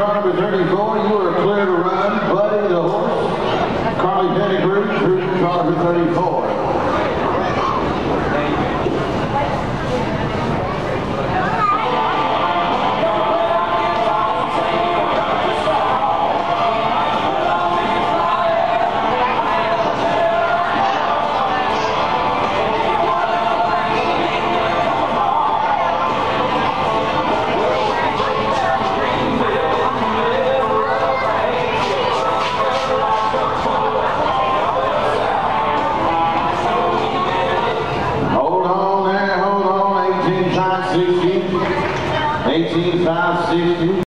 Car number 34, you are clear to run. Buddy the horse, Carly Pettigrew. 560, 18 560.